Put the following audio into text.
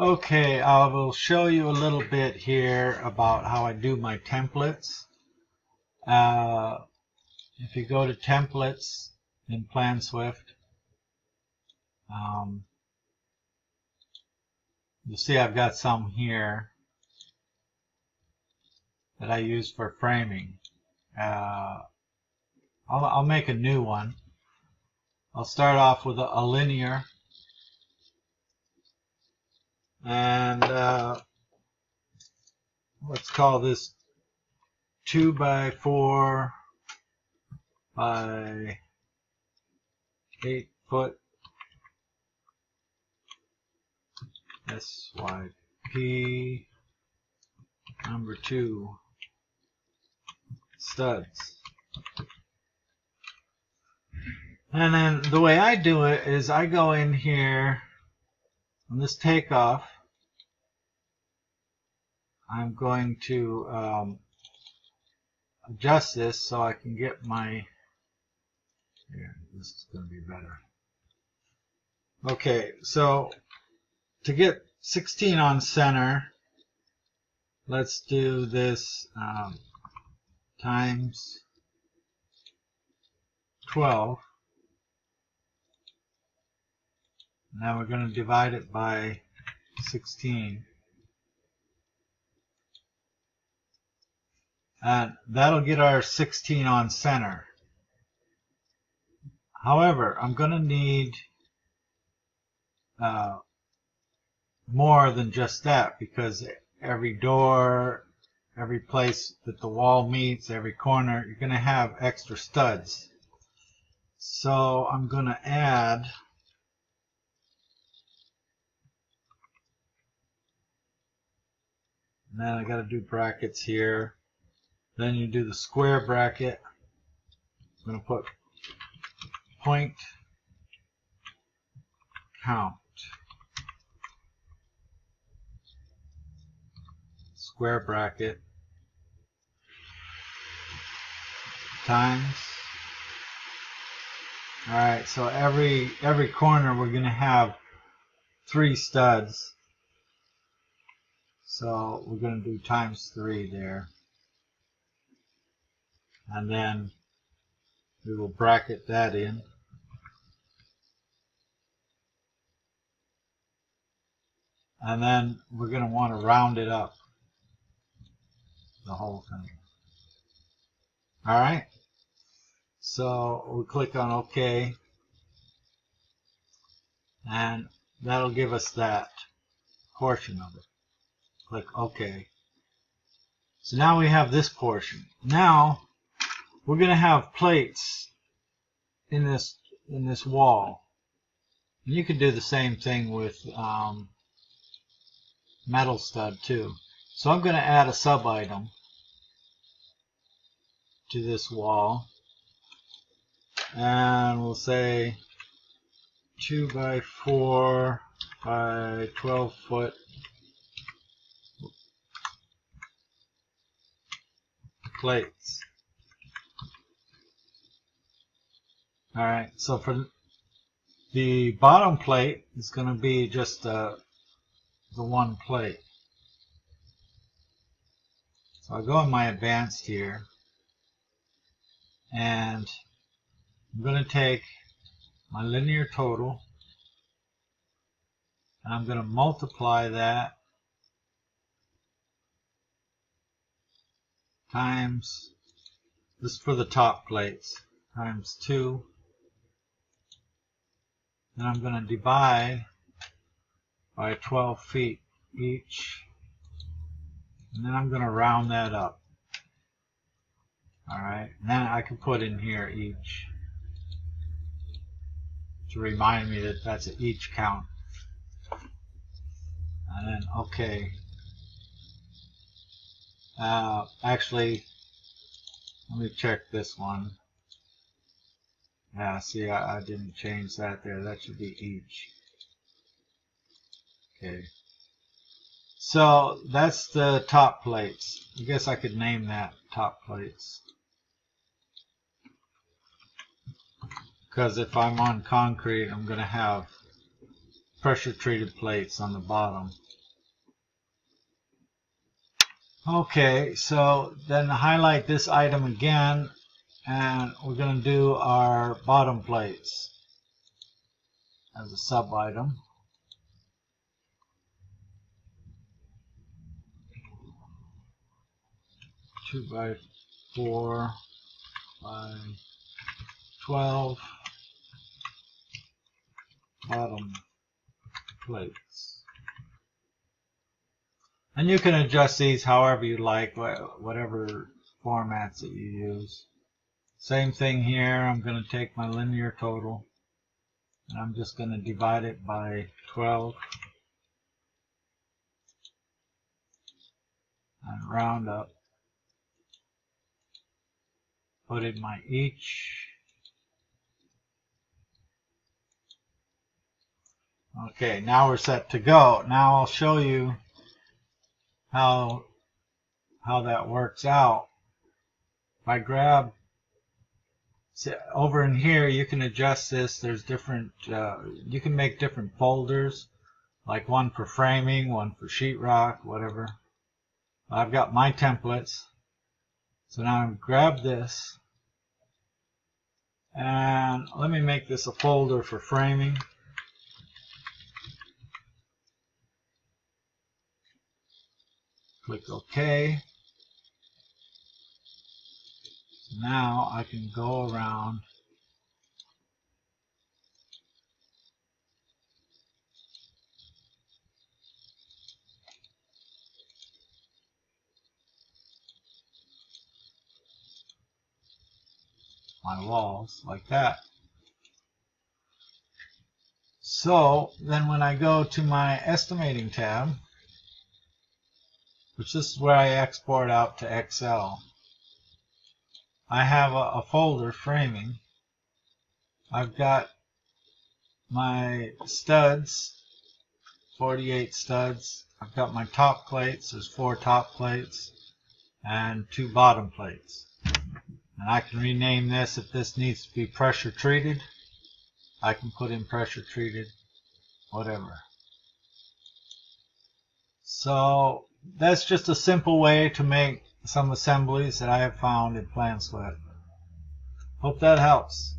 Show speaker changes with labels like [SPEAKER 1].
[SPEAKER 1] Okay, I will show you a little bit here about how I do my templates. Uh, if you go to templates in PlanSwift, um, you'll see I've got some here that I use for framing. Uh, I'll, I'll make a new one. I'll start off with a, a linear and uh, let's call this 2 by 4 by 8 foot SYP number 2 studs. And then the way I do it is I go in here on this takeoff, I'm going to um, adjust this so I can get my, this is going to be better. Okay, so to get 16 on center, let's do this um, times 12. Now we're going to divide it by 16. And that'll get our 16 on center. However, I'm going to need uh, more than just that because every door, every place that the wall meets, every corner, you're going to have extra studs. So I'm going to add then I got to do brackets here. Then you do the square bracket. I'm going to put point count. Square bracket times. Alright, so every every corner we're going to have three studs. So we're going to do times 3 there. And then we will bracket that in. And then we're going to want to round it up. The whole thing. Alright. So we click on OK. And that'll give us that portion of it. Click OK. So now we have this portion. Now we're going to have plates in this in this wall. And you could do the same thing with um, metal stud too. So I'm going to add a sub item to this wall. And we'll say 2 by 4 by 12 foot plates. Alright, so for the bottom plate is going to be just uh, the one plate. So I go in my advanced here and I'm going to take my linear total and I'm going to multiply that times, this is for the top plates, times 2. Then I'm going to divide by 12 feet each. And then I'm going to round that up. Alright, then I can put in here each to remind me that that's each count. And then, okay, uh, actually, let me check this one. Yeah, see, I, I didn't change that there. That should be each. Okay. So that's the top plates. I guess I could name that top plates. Because if I'm on concrete, I'm going to have pressure treated plates on the bottom. Okay, so then highlight this item again and we're going to do our bottom plates as a sub item. Two by four by twelve bottom plates. And you can adjust these however you like, whatever formats that you use. Same thing here, I'm going to take my linear total and I'm just going to divide it by 12 and round up. Put in my each. Okay, now we're set to go. Now I'll show you how how that works out. If I grab so over in here you can adjust this. There's different uh, you can make different folders like one for framing one for sheetrock whatever. I've got my templates. So now I'm grab this and let me make this a folder for framing. Click OK now I can go around my walls like that. So then when I go to my estimating tab, which this is where I export out to Excel, I have a, a folder framing. I've got my studs, 48 studs. I've got my top plates, there's four top plates, and two bottom plates. And I can rename this if this needs to be pressure treated. I can put in pressure treated, whatever. So that's just a simple way to make some assemblies that I have found in PlanSwift. Hope that helps.